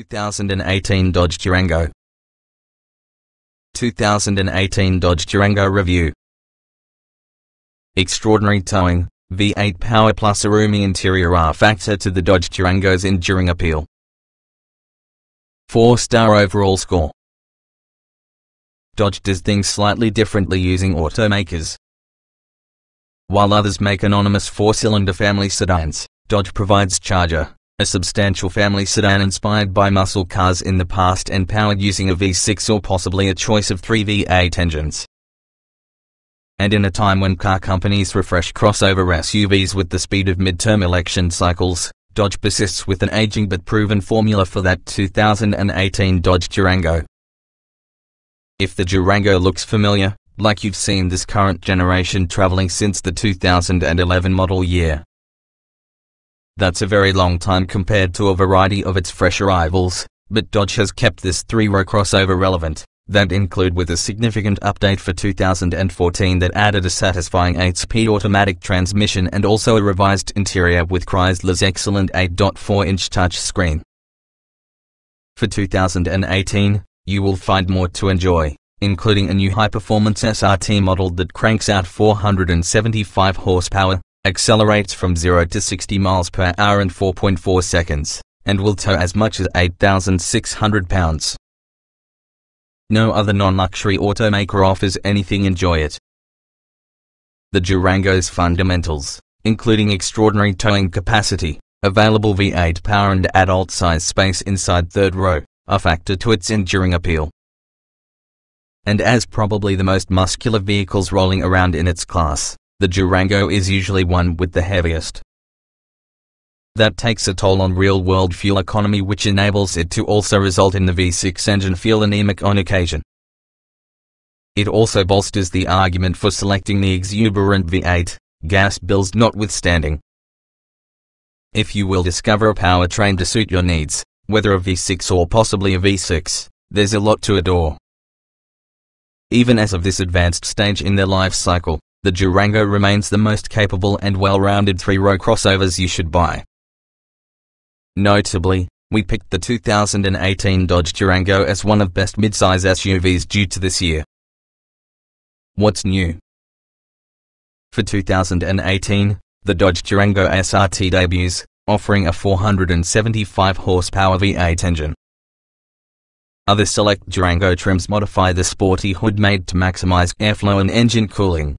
2018 Dodge Durango 2018 Dodge Durango Review Extraordinary towing, V8 power plus a roomy interior are factor to the Dodge Durango's enduring appeal. 4-star overall score Dodge does things slightly differently using automakers. While others make anonymous four-cylinder family sedans, Dodge provides Charger, a substantial family sedan inspired by muscle cars in the past and powered using a V6 or possibly a choice of three V8 engines. And in a time when car companies refresh crossover SUVs with the speed of midterm election cycles, Dodge persists with an aging but proven formula for that 2018 Dodge Durango. If the Durango looks familiar, like you've seen this current generation traveling since the 2011 model year, that's a very long time compared to a variety of its fresh arrivals, but Dodge has kept this three-row crossover relevant. That include with a significant update for 2014 that added a satisfying 8-speed automatic transmission and also a revised interior with Chrysler's excellent 8.4-inch touchscreen. For 2018, you will find more to enjoy, including a new high-performance SRT model that cranks out 475 horsepower, accelerates from 0 to 60 miles per hour in 4.4 seconds, and will tow as much as 8,600 pounds. No other non-luxury automaker offers anything enjoy it. The Durango's fundamentals, including extraordinary towing capacity, available V8 power and adult size space inside third row, are factor to its enduring appeal. And as probably the most muscular vehicles rolling around in its class, the Durango is usually one with the heaviest. That takes a toll on real-world fuel economy which enables it to also result in the V6 engine feel anemic on occasion. It also bolsters the argument for selecting the exuberant V8, gas bills notwithstanding. If you will discover a powertrain to suit your needs, whether a V6 or possibly a V6, there's a lot to adore. Even as of this advanced stage in their life cycle, the Durango remains the most capable and well-rounded three-row crossovers you should buy. Notably, we picked the 2018 Dodge Durango as one of best midsize SUVs due to this year. What's new? For 2018, the Dodge Durango SRT debuts, offering a 475 horsepower V8 engine. Other select Durango trims modify the sporty hood made to maximize airflow and engine cooling.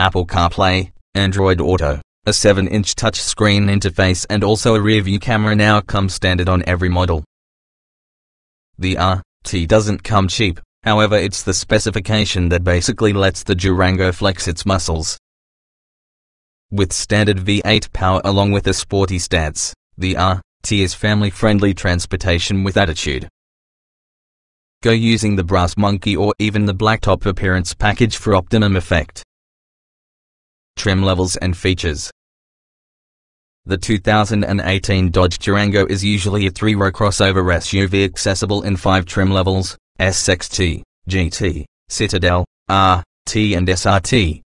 Apple CarPlay, Android Auto, a 7-inch touchscreen interface and also a rear-view camera now come standard on every model. The RT doesn't come cheap, however it's the specification that basically lets the Durango flex its muscles. With standard V8 power along with a sporty stance, the RT is family-friendly transportation with attitude. Go using the brass monkey or even the blacktop appearance package for optimum effect trim levels and features. The 2018 Dodge Durango is usually a three-row crossover SUV accessible in five trim levels, SXT, GT, Citadel, RT and SRT.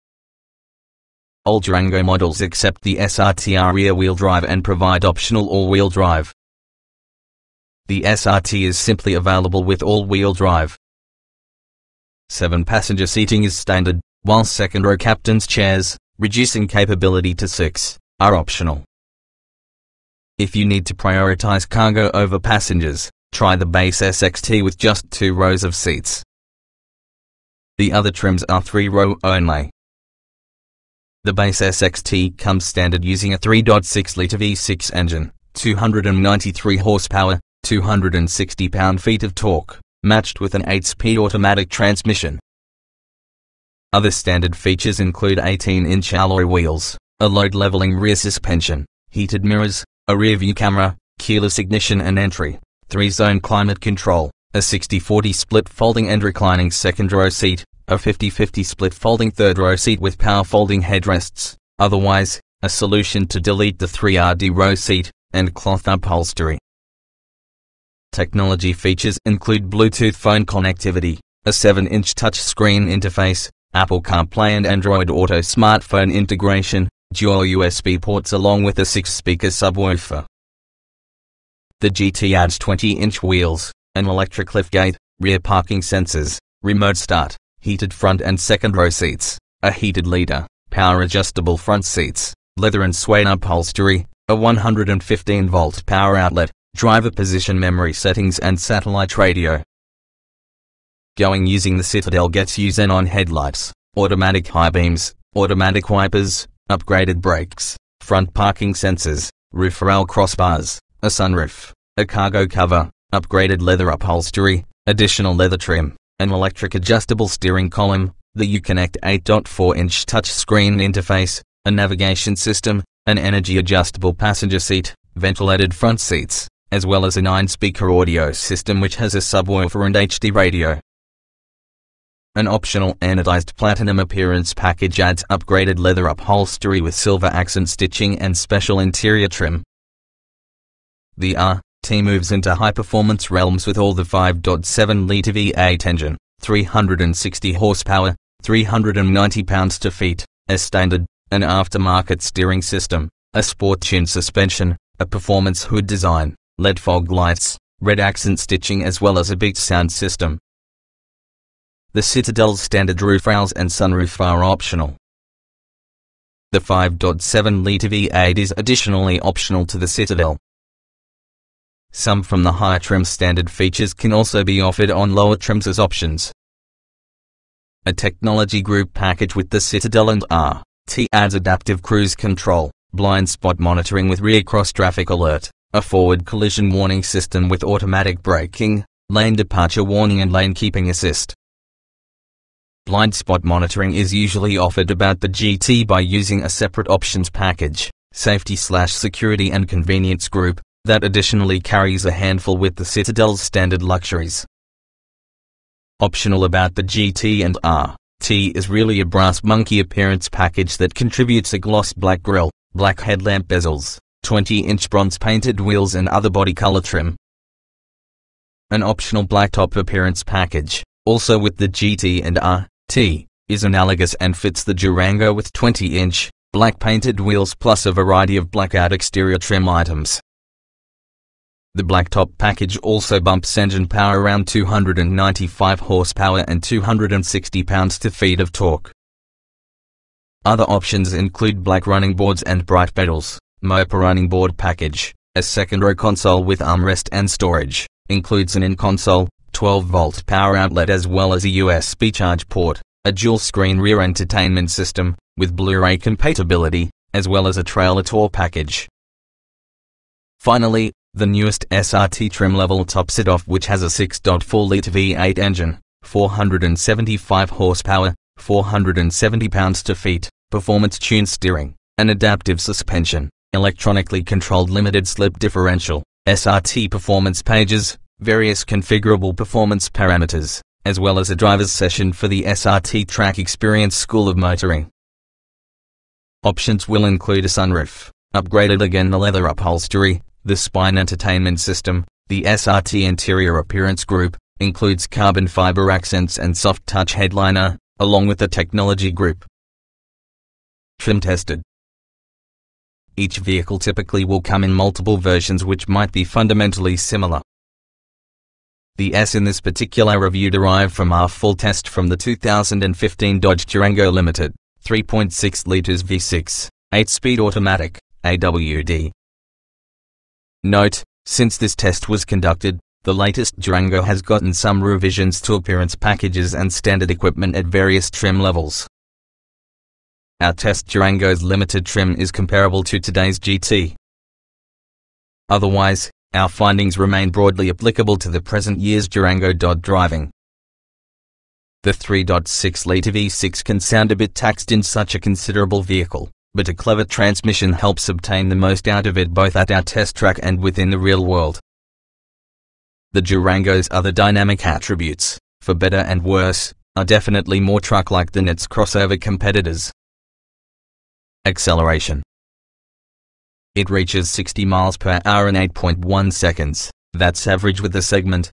All Durango models except the SRT rear-wheel drive and provide optional all-wheel drive. The SRT is simply available with all-wheel drive. Seven-passenger seating is standard, while second-row captain's chairs, reducing capability to 6, are optional. If you need to prioritize cargo over passengers, try the base SXT with just two rows of seats. The other trims are three-row only. The base SXT comes standard using a 3.6-litre V6 engine, 293 horsepower, 260 pound-feet of torque, matched with an 8-speed automatic transmission. Other standard features include 18-inch alloy wheels, a load-leveling rear suspension, heated mirrors, a rear-view camera, keyless ignition and entry, 3-zone climate control, a 60-40 split folding and reclining second-row seat, a 50-50 split folding third-row seat with power folding headrests, otherwise, a solution to delete the 3RD row seat, and cloth upholstery. Technology features include Bluetooth phone connectivity, a 7-inch touchscreen interface, Apple CarPlay and Android Auto smartphone integration, dual USB ports along with a 6-speaker subwoofer. The GT adds 20-inch wheels, an electric liftgate, rear parking sensors, remote start, heated front and second row seats, a heated leader, power adjustable front seats, leather and suede upholstery, a 115 volt power outlet, driver position memory settings and satellite radio. Going using the Citadel gets you xenon headlights, automatic high beams, automatic wipers, upgraded brakes, front parking sensors, roof rail crossbars, a sunroof, a cargo cover, upgraded leather upholstery, additional leather trim, an electric adjustable steering column, the Uconnect 8.4-inch touchscreen interface, a navigation system, an energy adjustable passenger seat, ventilated front seats, as well as a 9-speaker audio system which has a subwoofer and HD radio. An optional anodized platinum appearance package adds upgraded leather upholstery with silver accent stitching and special interior trim. The RT moves into high-performance realms with all the 5.7-litre V8 engine, 360 horsepower, 390 pounds-to-feet, as standard, an aftermarket steering system, a sport tune suspension, a performance hood design, LED fog lights, red accent stitching as well as a big sound system. The Citadel's standard roof rails and sunroof are optional. The 5.7-litre V8 is additionally optional to the Citadel. Some from the higher trim standard features can also be offered on lower trims as options. A technology group package with the Citadel and RT adds adaptive cruise control, blind spot monitoring with rear cross traffic alert, a forward collision warning system with automatic braking, lane departure warning and lane keeping assist. Blind spot monitoring is usually offered about the GT by using a separate options package, safety slash security and convenience group, that additionally carries a handful with the Citadel's standard luxuries. Optional about the GT and RT is really a brass monkey appearance package that contributes a gloss black grille, black headlamp bezels, 20-inch bronze painted wheels and other body color trim. An optional blacktop appearance package, also with the GT and RT, is analogous and fits the Durango with 20-inch, black painted wheels plus a variety of blackout exterior trim items. The blacktop package also bumps engine power around 295 horsepower and 260 pounds-to-feet of torque. Other options include black running boards and bright pedals, Mopar running board package, a second row console with armrest and storage, includes an in-console, 12-volt power outlet as well as a USB charge port, a dual-screen rear entertainment system, with Blu-ray compatibility, as well as a trailer tour package. Finally, the newest SRT trim level tops it off which has a 6.4-litre V8 engine, 475 horsepower, 470 pounds-to-feet, performance-tuned steering, an adaptive suspension, electronically controlled limited slip differential, SRT performance pages, various configurable performance parameters, as well as a driver's session for the SRT Track Experience School of Motoring. Options will include a sunroof, upgraded again the leather upholstery, the spine entertainment system, the SRT interior appearance group, includes carbon fiber accents and soft touch headliner, along with the technology group. Trim tested. Each vehicle typically will come in multiple versions which might be fundamentally similar. The S in this particular review derived from our full test from the 2015 Dodge Durango Limited, 3.6 liters V6, 8-speed automatic, AWD. Note, since this test was conducted, the latest Durango has gotten some revisions to appearance packages and standard equipment at various trim levels. Our test Durango's limited trim is comparable to today's GT. Otherwise, our findings remain broadly applicable to the present year's Durango Dod driving. The 3.6-litre V6 can sound a bit taxed in such a considerable vehicle, but a clever transmission helps obtain the most out of it both at our test track and within the real world. The Durango's other dynamic attributes, for better and worse, are definitely more truck-like than its crossover competitors. Acceleration It reaches 60 miles per hour in 8.1 seconds, that's average with the segment.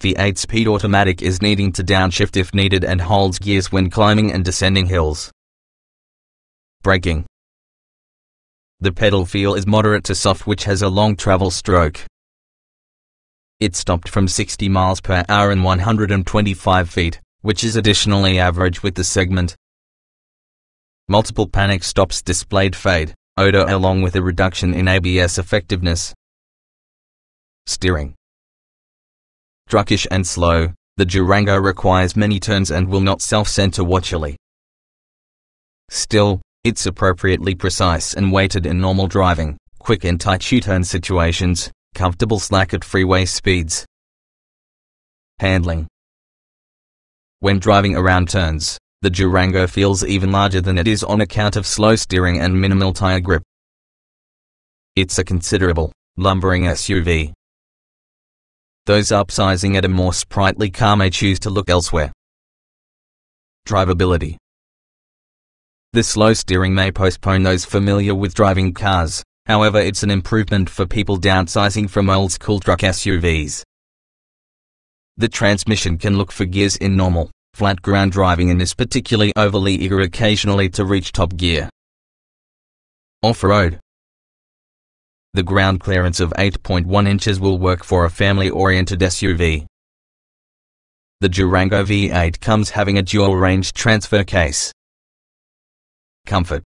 The 8-speed automatic is needing to downshift if needed and holds gears when climbing and descending hills. Braking The pedal feel is moderate to soft which has a long travel stroke. It stopped from 60 miles per hour and 125 feet, which is additionally average with the segment. Multiple panic stops displayed fade, odor along with a reduction in ABS effectiveness. Steering Druckish and slow, the Durango requires many turns and will not self-center watchily. Still, it's appropriately precise and weighted in normal driving, quick and tight U-turn situations, comfortable slack at freeway speeds. Handling When driving around turns, the Durango feels even larger than it is on account of slow steering and minimal tire grip. It's a considerable, lumbering SUV. Those upsizing at a more sprightly car may choose to look elsewhere. Drivability The slow steering may postpone those familiar with driving cars, however it's an improvement for people downsizing from old-school truck SUVs. The transmission can look for gears in normal, flat ground driving and is particularly overly eager occasionally to reach top gear. Off-road The ground clearance of 8.1 inches will work for a family-oriented SUV. The Durango V8 comes having a dual-range transfer case. Comfort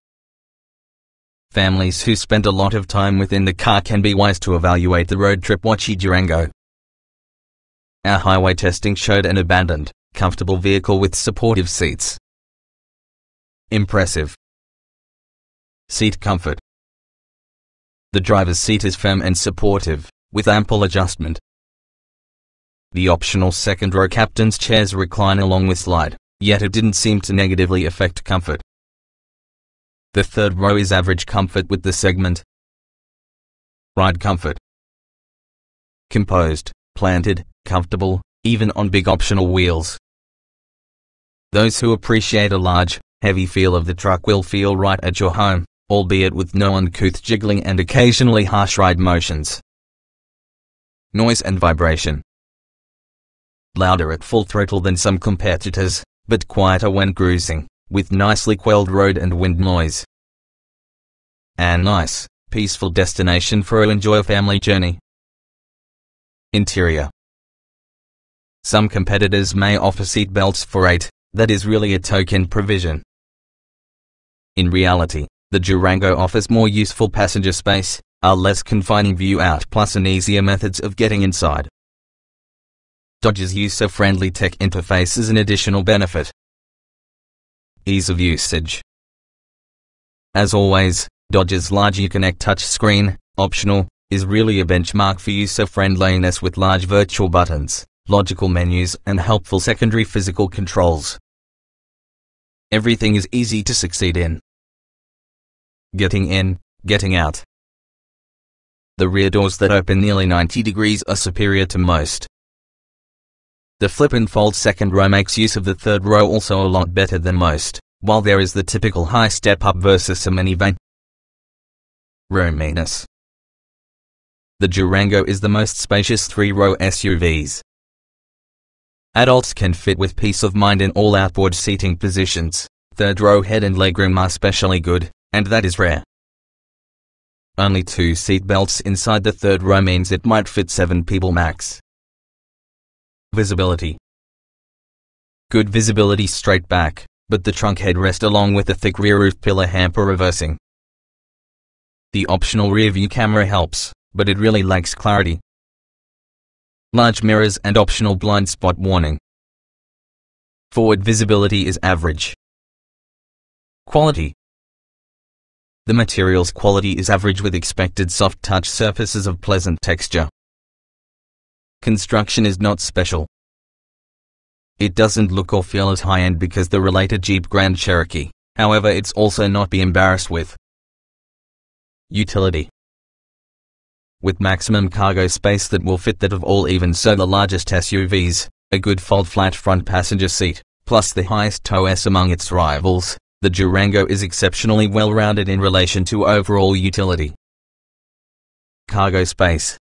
Families who spend a lot of time within the car can be wise to evaluate the road trip watchy Durango. Our highway testing showed an abandoned, comfortable vehicle with supportive seats. Impressive. Seat comfort. The driver's seat is firm and supportive, with ample adjustment. The optional second row captain's chairs recline along with slide, yet it didn't seem to negatively affect comfort. The third row is average comfort with the segment. Ride comfort. Composed, planted, comfortable, even on big optional wheels. Those who appreciate a large, heavy feel of the truck will feel right at your home, albeit with no uncouth jiggling and occasionally harsh ride motions. Noise and vibration. Louder at full throttle than some competitors, but quieter when cruising, with nicely quelled road and wind noise. A nice, peaceful destination for a enjoy a family journey. Interior. Some competitors may offer seat belts for 8, that is really a token provision. In reality, the Durango offers more useful passenger space, a less confining view out plus an easier methods of getting inside. Dodge's user-friendly tech interface is an additional benefit. Ease of usage. As always, Dodge's large Uconnect touchscreen, optional, is really a benchmark for user-friendliness with large virtual buttons, logical menus and helpful secondary physical controls. Everything is easy to succeed in. Getting in, getting out. The rear doors that open nearly 90 degrees are superior to most. The flip and fold second row makes use of the third row also a lot better than most, while there is the typical high step up versus a minivan. Roominess. The Durango is the most spacious three-row SUVs. Adults can fit with peace of mind in all outboard seating positions. Third row head and legroom are especially good, and that is rare. Only two seat belts inside the third row means it might fit seven people max. Visibility Good visibility straight back, but the trunk headrest along with the thick rear roof pillar hamper reversing. The optional rear view camera helps, but it really lacks clarity large mirrors and optional blind spot warning. Forward visibility is average. Quality The material's quality is average with expected soft touch surfaces of pleasant texture. Construction is not special. It doesn't look or feel as high-end because the related Jeep Grand Cherokee, however it's also not be embarrassed with. Utility with maximum cargo space that will fit that of all even so the largest SUVs, a good fold flat front passenger seat, plus the highest tow s among its rivals, the Durango is exceptionally well-rounded in relation to overall utility. Cargo space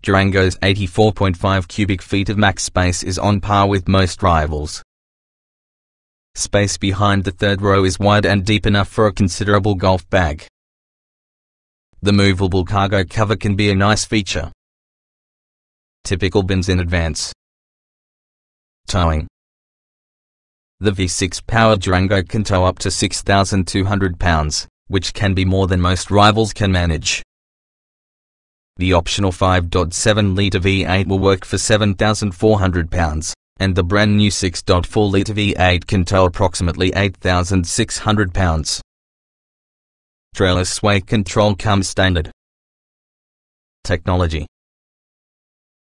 Durango's 84.5 cubic feet of max space is on par with most rivals. Space behind the third row is wide and deep enough for a considerable golf bag. The movable cargo cover can be a nice feature. Typical bins in advance. Towing. The V6 powered Durango can tow up to 6,200 pounds, which can be more than most rivals can manage. The optional 5.7-litre V8 will work for 7,400 pounds, and the brand new 6.4-litre V8 can tow approximately 8,600 pounds. Trailer sway control comes standard. Technology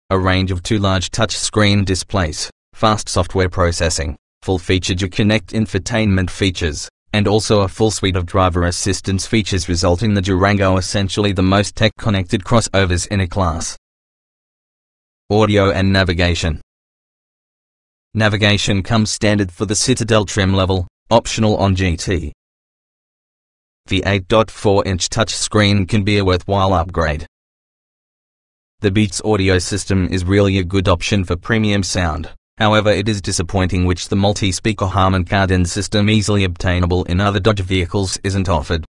A range of two large touchscreen displays, fast software processing, full-featured Uconnect infotainment features, and also a full suite of driver assistance features resulting the Durango essentially the most tech-connected crossovers in a class. Audio and navigation Navigation comes standard for the Citadel trim level, optional on GT. The 8.4-inch touchscreen can be a worthwhile upgrade. The Beats audio system is really a good option for premium sound, however it is disappointing which the multi-speaker Harman Kardon system easily obtainable in other Dodge vehicles isn't offered.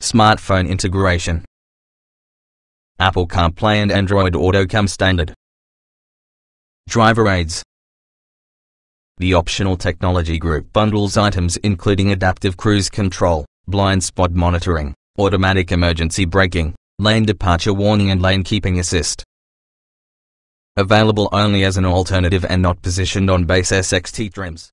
Smartphone integration Apple CarPlay and Android Auto come standard. Driver aids the optional technology group bundles items including adaptive cruise control, blind spot monitoring, automatic emergency braking, lane departure warning and lane keeping assist. Available only as an alternative and not positioned on base SXT trims.